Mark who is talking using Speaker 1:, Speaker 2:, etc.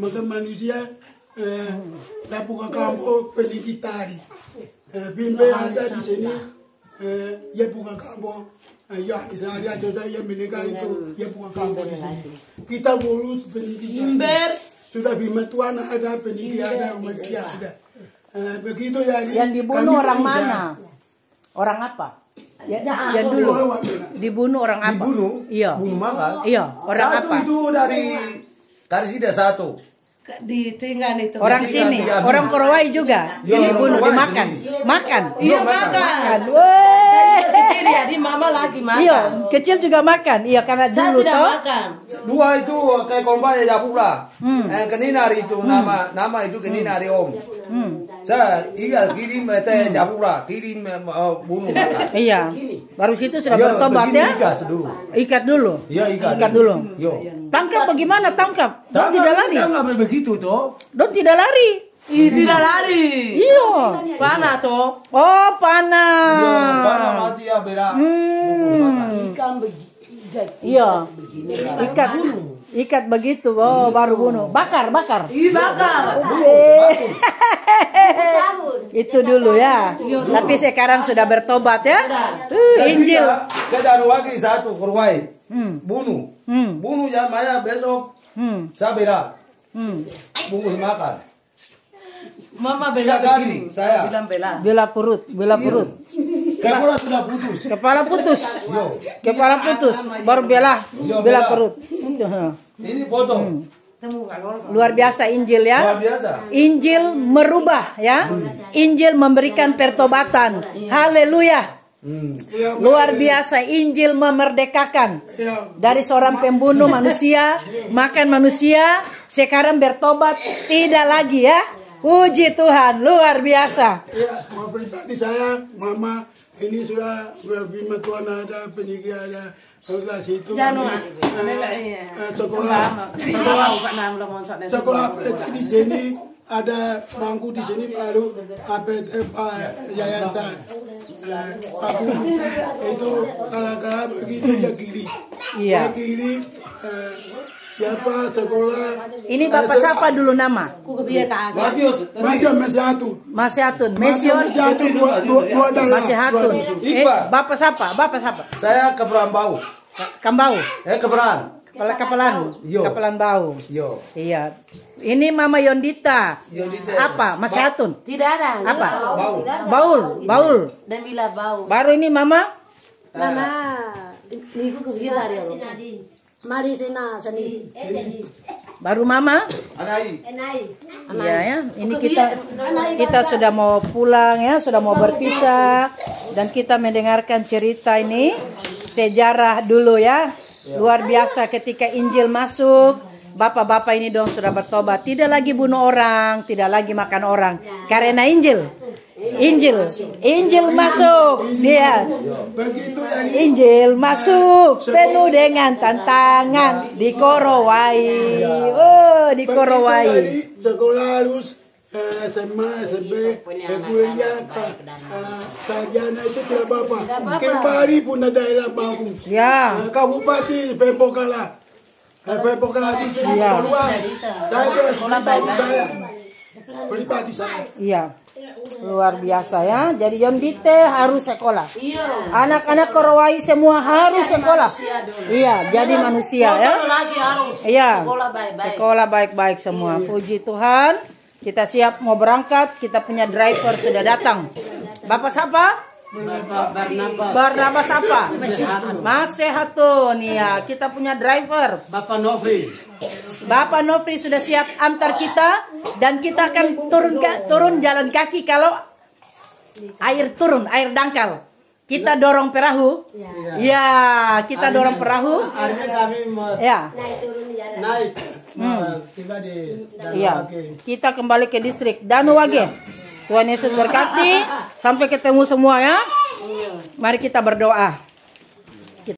Speaker 1: maka manusia eh, lapukan kampo pendidikan eh, bimbe ada di sini eh, ya bukan kampo eh, ya di sana dia sudah ya meninggal itu ya bukan kampo di sini kita ngurus pendidikan
Speaker 2: Imber.
Speaker 1: sudah bima tuan ada pendidikan ada rumah dia sudah Eh, begitu ya
Speaker 3: Yang dibunuh orang
Speaker 1: berusaha.
Speaker 3: mana? Orang apa? Ya, yang dulu dibunuh orang apa?
Speaker 4: Dibunuh?
Speaker 3: Iya.
Speaker 4: Bunuh makan?
Speaker 3: Iya, orang
Speaker 4: satu
Speaker 3: apa?
Speaker 4: itu dari Karisida satu.
Speaker 2: Di Tinggan itu.
Speaker 3: Orang sini, orang. Korowai juga.
Speaker 4: Iya,
Speaker 3: Ini
Speaker 4: orang
Speaker 3: bunuh
Speaker 4: Korowai
Speaker 3: dimakan.
Speaker 4: sini.
Speaker 3: Makan.
Speaker 2: Iya
Speaker 4: makan.
Speaker 2: makan.
Speaker 3: Weh.
Speaker 2: Kecil ya, di mama lagi makan.
Speaker 3: Iya, kecil juga makan. Iya, karena
Speaker 2: Saya
Speaker 3: dulu
Speaker 2: tidak
Speaker 3: toh.
Speaker 2: makan.
Speaker 4: Dua itu kayak kompa ya Japura.
Speaker 3: Hmm.
Speaker 4: Eh, keninari itu nama nama itu keninari om.
Speaker 3: Hmm.
Speaker 4: Saya iya kirim teh Japura, kirim eh, bunuh makan.
Speaker 3: Iya. Baru situ sudah
Speaker 4: Iya,
Speaker 3: bertobat ya.
Speaker 4: ikas dulu.
Speaker 3: Ikat dulu.
Speaker 4: Iya ikat.
Speaker 3: Ikat dulu.
Speaker 4: Yo.
Speaker 3: Tangkap bagaimana tangkap? Don tidak lari.
Speaker 4: Jangan begitu toh.
Speaker 3: Don tidak lari.
Speaker 2: Ih, tidak lari.
Speaker 3: Iya.
Speaker 2: Panah toh.
Speaker 3: Oh, panah.
Speaker 4: Yo, karena mati ya bera. Bunuh makan.
Speaker 3: Iya. Ikat. Ikat begitu. Oh, baru bunuh. Bakar, bakar.
Speaker 2: Ih, bakar.
Speaker 3: Eh. Itu dulu ya. Tapi sekarang sudah bertobat ya. Uh, Injil.
Speaker 4: ya, lagi satu korwai.
Speaker 3: Hmm.
Speaker 4: Bunuh.
Speaker 3: Hmm.
Speaker 4: Bunuh jangan banyak besok.
Speaker 3: Hmm.
Speaker 4: Saya bela.
Speaker 3: Hmm.
Speaker 4: Bungkus makan.
Speaker 2: Mama bela
Speaker 4: kali
Speaker 2: begini.
Speaker 4: saya.
Speaker 2: Bilang bela.
Speaker 3: Bela perut, bela perut.
Speaker 4: Kepala sudah putus.
Speaker 3: Kepala putus.
Speaker 4: Yo.
Speaker 3: Kepala putus. Baru bela,
Speaker 4: Iya,
Speaker 3: bela
Speaker 4: bela.
Speaker 3: perut.
Speaker 4: Ini potong.
Speaker 3: Luar biasa Injil ya.
Speaker 4: Luar biasa.
Speaker 3: Injil merubah ya. Injil memberikan pertobatan. Haleluya.
Speaker 4: Hmm.
Speaker 1: Iya,
Speaker 3: Luar biasa Injil memerdekakan
Speaker 1: iya.
Speaker 3: dari seorang pembunuh manusia, makan manusia, sekarang bertobat tidak lagi ya. Puji Tuhan, luar biasa.
Speaker 1: Ya, mau pribadi saya, mama ini sudah berbima Tuhan ada pendidikan ada sekolah situ.
Speaker 2: Jangan,
Speaker 1: kami,
Speaker 2: Mak.
Speaker 1: eh, eh, sekolah, sekolah, sekolah PT di sini ada bangku di sini baru APT Pak Yayasan. Eh, Aku itu kalau begitu ya kiri.
Speaker 3: Iya.
Speaker 1: Ya kiri. Siapa sekolah?
Speaker 3: Ini Bapak siapa dulu nama?
Speaker 1: Masih
Speaker 3: Hatun, Mesion,
Speaker 1: dua dua dua. Dua dalam.
Speaker 3: Eh. Bapak siapa? Bapak siapa?
Speaker 4: Saya keberan bau.
Speaker 3: Kambau.
Speaker 4: Eh keberan.
Speaker 3: Kepala kapelan.
Speaker 4: Yo.
Speaker 3: Kapelan bau.
Speaker 4: Yo.
Speaker 3: Iya. Ini Mama Yondita.
Speaker 4: Yondita.
Speaker 3: Apa? Masih Hatun.
Speaker 2: Tidak ada.
Speaker 3: Apa?
Speaker 4: Bau.
Speaker 3: Baul, baul.
Speaker 2: Dan bila bau.
Speaker 3: Baru ini Mama
Speaker 5: Mama,
Speaker 2: Minggu ke bila dia.
Speaker 5: Mari sini sini.
Speaker 3: baru Mama.
Speaker 4: Anai.
Speaker 3: Iya ya. Ini kita kita sudah mau pulang ya, sudah mau berpisah dan kita mendengarkan cerita ini sejarah dulu ya. Luar biasa ketika Injil masuk, bapak-bapak ini dong sudah bertobat, tidak lagi bunuh orang, tidak lagi makan orang karena Injil. Injil, Injil masuk dia.
Speaker 1: Ya.
Speaker 3: Injil masuk penuh dengan tantangan di Korowai. Oh, di Korowai.
Speaker 1: sekolah harus SMA, SMP, kuliah, sarjana itu tidak apa-apa. Kembali pun ada daerah bangku.
Speaker 3: Ya.
Speaker 1: Kabupaten Pempokala. Eh, Pempokala di sini
Speaker 3: Ya.
Speaker 1: keluar. Saya itu pribadi saya. Pribadi saya.
Speaker 3: Iya. Luar biasa ya. Jadi Yondite harus sekolah.
Speaker 2: Iya.
Speaker 3: Anak-anak Korowai semua harus sekolah. Iya, jadi manusia ya.
Speaker 2: Kalau lagi harus.
Speaker 3: Iya.
Speaker 2: Sekolah baik-baik.
Speaker 3: Sekolah baik-baik semua. Puji Tuhan. Kita siap mau berangkat. Kita punya driver sudah datang. Bapak siapa?
Speaker 6: Barnabas,
Speaker 3: Barnabas apa? Mas Sehatun. Iya, kita punya driver.
Speaker 6: Bapak Nofri,
Speaker 3: Bapak Nofri sudah siap antar kita dan kita akan turun turun jalan kaki kalau air turun, air dangkal. Kita dorong perahu. Ya, kita dorong perahu.
Speaker 6: kami mau
Speaker 3: Ya,
Speaker 6: naik mau tiba di
Speaker 3: iya.
Speaker 6: Danau
Speaker 3: Kita kembali ke distrik Danuwage. Tuhan Yesus berkati. Sampai ketemu semua ya. Mari kita berdoa.